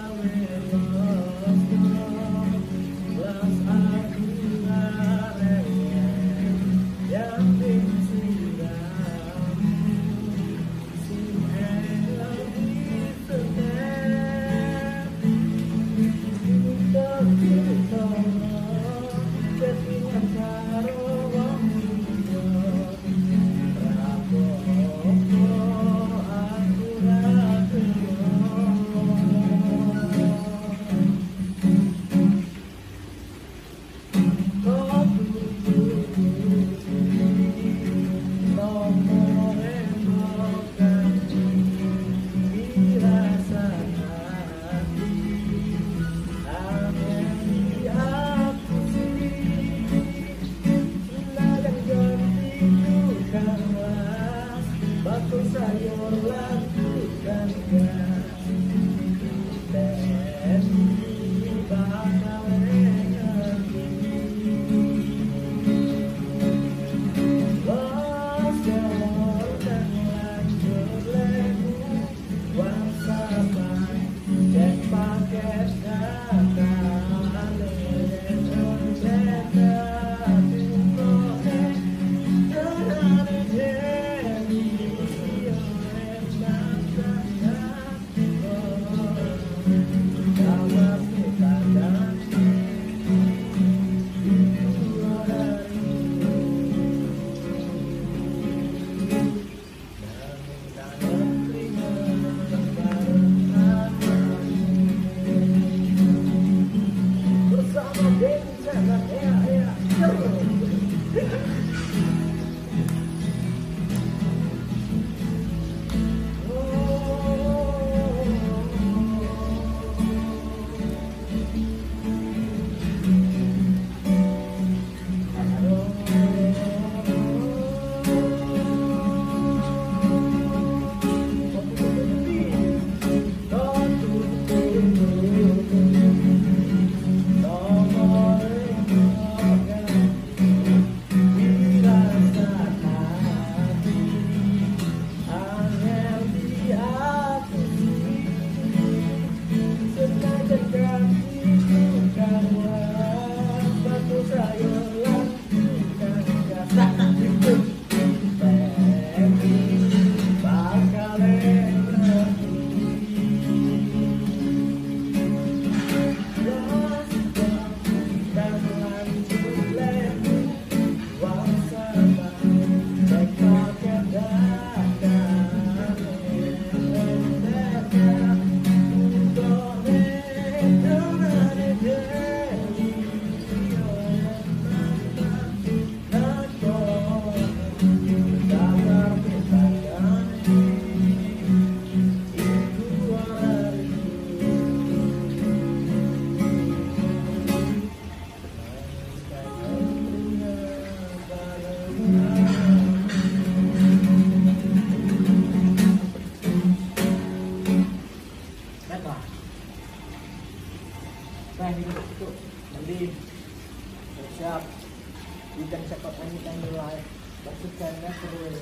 flower. Bye. Siap ikan cepat ini kan mulai basuhkan ya terus